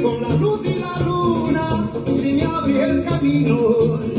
con la luz y la luna, si me abre el camino,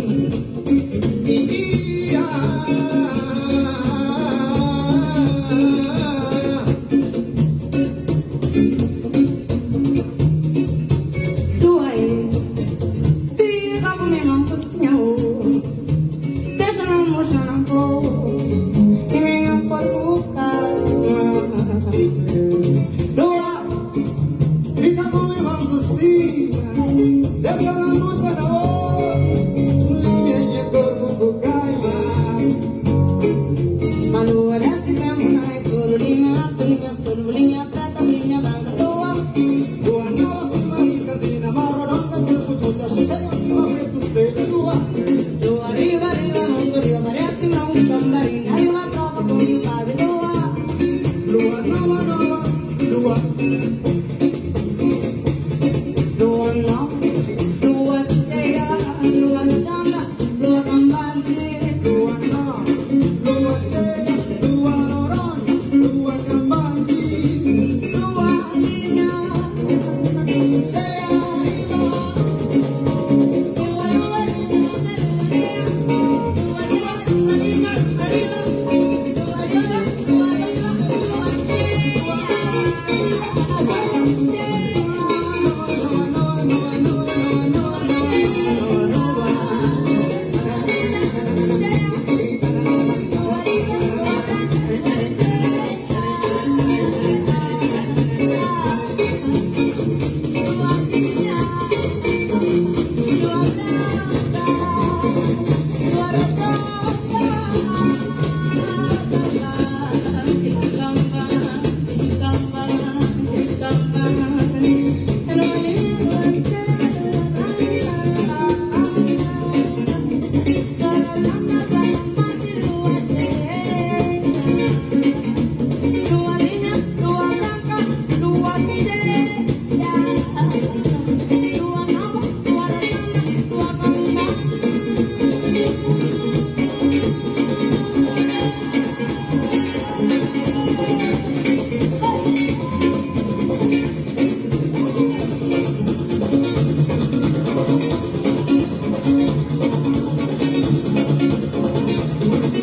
Thank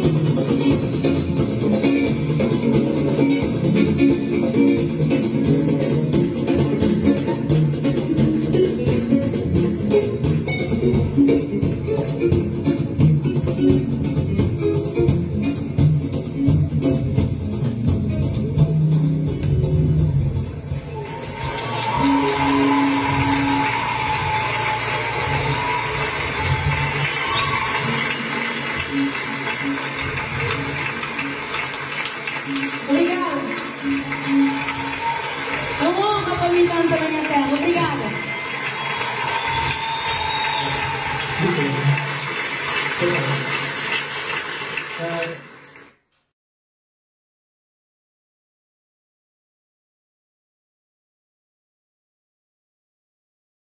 you. Gracias.